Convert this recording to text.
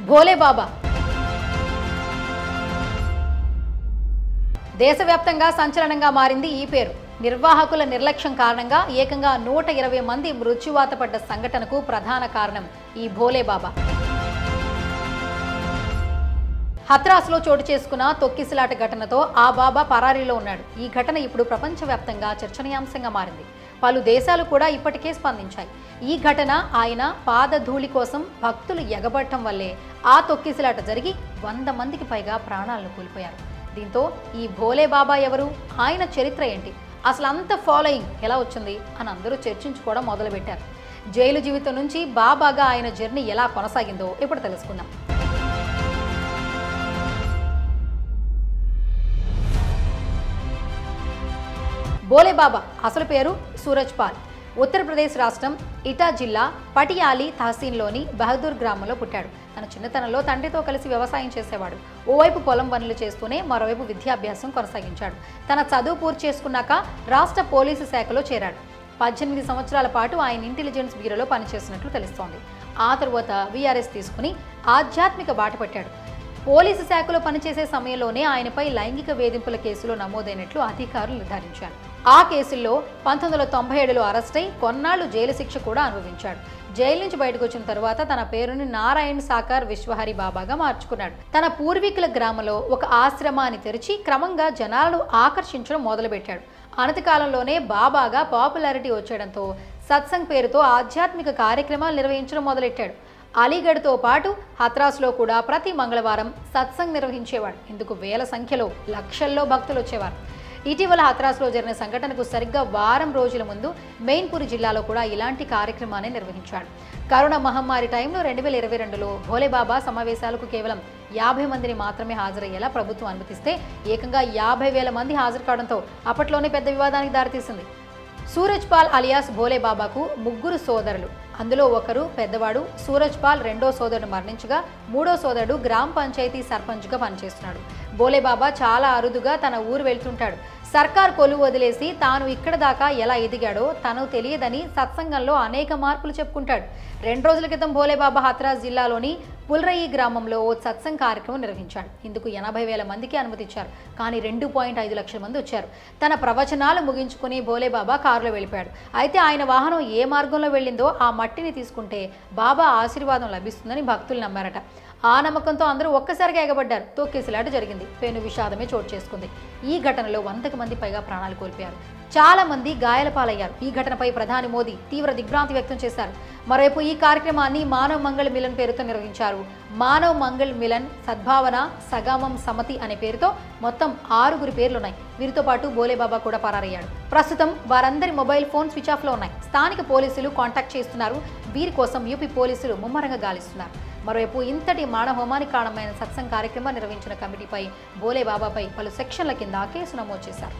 భోలే బాబా. దేశవ్యాప్తంగా సంచలనంగా మారింది ఈ పేరు. నిర్వాహకుల నిర్లక్ష్యం కారణంగా ఏకంగా నూట ఇరవై మంది మృత్యువాత పడ్డ సంఘటనకు ప్రధాన కారణం ఈ భోలే బాబా. హత్రాస్లో చోటు చేసుకున్న తొక్కిసిలాట ఘటనతో ఆ బాబా పరారీలో ఉన్నాడు. ఈ ఘటన ఇప్పుడు ప్రపంచవ్యాప్తంగా చర్చనీయాంశంగా మారింది. పలు దేశాలు కూడా ఇప్పటికే స్పందించాయి. ఈ ఘటన ఆయన పాదధూళి కోసం భక్తులు ఎగబట్టడం వల్లే ఆ తొక్కిసలాట జరిగి వంద మందికి పైగా ప్రాణాలను కోల్పోయారు. దీంతో ఈ భోలే బాబా ఎవరు ఆయన చరిత్ర ఏంటి అసలు అంత ఫాలోయింగ్ ఎలా వచ్చింది అని అందరూ చర్చించుకోవడం మొదలుపెట్టారు. జైలు జీవితం నుంచి బాబాగా ఆయన జర్నీ ఎలా కొనసాగిందో ఇప్పుడు తెలుసుకుందాం. బోలే బాబా అసలు పేరు సూరజ్ పాల్. ఉత్తరప్రదేశ్ రాష్ట్రం ఇటా జిల్లా పటియాలి తహసీన్లోని బహదూర్ గ్రామంలో పుట్టాడు. తన చిన్నతనంలో తండ్రితో కలిసి వ్యవసాయం చేసేవాడు. ఓవైపు పొలం పనులు చేస్తూనే మరోవైపు విద్యాభ్యాసం కొనసాగించాడు. తన చదువు పూర్తి చేసుకున్నాక రాష్ట్ర పోలీసు శాఖలో చేరాడు. పద్దెనిమిది సంవత్సరాల పాటు ఆయన ఇంటెలిజెన్స్ బ్యూరోలో పనిచేసినట్లు తెలుస్తోంది. ఆ తరువాత వీఆర్ఎస్ తీసుకుని ఆధ్యాత్మిక బాట పట్టాడు. పోలీసు శాఖలో పనిచేసే సమయంలోనే ఆయనపై లైంగిక వేధింపుల కేసులో నమోదైనట్లు అధికారులు నిర్ధారించారు. ఆ కేసుల్లో పంతొమ్మిది వందల తొంభై ఏడులో అరెస్టై కొన్నాళ్ళు జైలు శిక్ష కూడా అనుభవించాడు. జైలు నుంచి బయటకు వచ్చిన తర్వాత తన పేరుని నారాయణ్ సాకార్ విశ్వహరి బాబాగా మార్చుకున్నాడు. తన పూర్వీకుల గ్రామంలో ఒక ఆశ్రమాన్ని తెరిచి క్రమంగా జనాలను ఆకర్షించడం మొదలుపెట్టాడు. అనతి కాలంలోనే బాబాగా పాపులారిటీ వచ్చేయడంతో సత్సంగ్ పేరుతో ఆధ్యాత్మిక కార్యక్రమాలు నిర్వహించడం మొదలెట్టాడు. అలీగఢ్తో పాటు హత్రాస్లో కూడా ప్రతి మంగళవారం సత్సంగ్ నిర్వహించేవాడు. ఇందుకు వేల సంఖ్యలో లక్షల్లో భక్తులు వచ్చేవారు. ఇటీవల హత్రాస్లో జరిగిన సంఘటనకు సరిగ్గా వారం రోజుల ముందు మెయిన్పూర్ జిల్లాలో కూడా ఇలాంటి కార్యక్రమాన్ని నిర్వహించాడు. కరోనా మహమ్మారి టైంలో రెండు వేల ఇరవై రెండులో భోలేబాబా సమావేశాలకు కేవలం యాభై మందిని మాత్రమే హాజరయ్యేలా ప్రభుత్వం అనుమతిస్తే ఏకంగా యాభై వేల మంది హాజరు కావడంతో అప్పట్లోనే పెద్ద వివాదానికి దారితీసింది. సూరజ్ పాల్ అలియాస్ భోలేబాబాకు ముగ్గురు సోదరులు. అందులో ఒకరు పెద్దవాడు సూరజ్ పాల్ రెండో సోదరుడు మరణించగా మూడో సోదరుడు గ్రామ పంచాయతీ సర్పంచ్గా పనిచేస్తున్నాడు. బోలేబాబా చాలా అరుదుగా తన ఊరు వెళ్తుంటాడు. సర్కార్ కొలువు వదిలేసి తాను ఇక్కడ దాకా ఎలా ఎదిగాడో తను తెలియదని సత్సంగంలో అనేక మార్పులు చెప్పుకుంటాడు. రెండు రోజుల క్రితం భోలేబాబా హత్రాస్ జిల్లాలోని పుల్రయి గ్రామంలో ఓ సత్సంగ్ కార్యక్రమం నిర్వహించాడు. ఇందుకు ఎనభై వేల మందికి అనుమతిచ్చారు. కానీ రెండు పాయింట్ ఐదు లక్షల మంది వచ్చారు. తన ప్రవచనాలు ముగించుకుని భోలేబాబా కారులో వెళ్ళిపోయాడు. అయితే ఆయన వాహనం ఏ మార్గంలో వెళ్ళిందో ఆ మట్టిని తీసుకుంటే బాబా ఆశీర్వాదం లభిస్తుందని భక్తులు నమ్మారట. ఆ నమ్మకంతో అందరూ ఒక్కసారిగా ఎగబడ్డారు. తొక్కేసిలాట జరిగింది. పెను విషాదమే చోటు చేసుకుంది. ఈ ఘటనలో వందకు మంది పైగా ప్రాణాలు కోల్పోయారు. చాలా మంది గాయాల పాలయ్యారు. ఈ ఘటనపై ప్రధాని మోదీ తీవ్ర దిగ్భ్రాంతి వ్యక్తం చేశారు. మరోవైపు ఈ కార్యక్రమాన్ని మానవ్ మంగళ్ మిలన్ పేరుతో నిర్వహించారు. మానవ్ మంగళ్ మిలన్ సద్భావన సగామం సమతి అనే పేరుతో మొత్తం ఆరుగురు పేర్లున్నాయి. వీరితో పాటు బోలేబాబా కూడా పరారయ్యాడు. ప్రస్తుతం వారందరి మొబైల్ ఫోన్ స్విచ్ ఆఫ్లో ఉన్నాయి. స్థానిక పోలీసులు కాంటాక్ట్ చేస్తున్నారు. వీరి కోసం యూపీ పోలీసులు ముమ్మరంగా గాలిస్తున్నారు. మరోవైపు ఇంతటి మానహోమానికి కారణమైన సత్సంగ్ కార్యక్రమం నిర్వహించిన కమిటీపై బోలే బాబాపై పలు సెక్షన్ల కింద కేసు నమోదు చేశారు.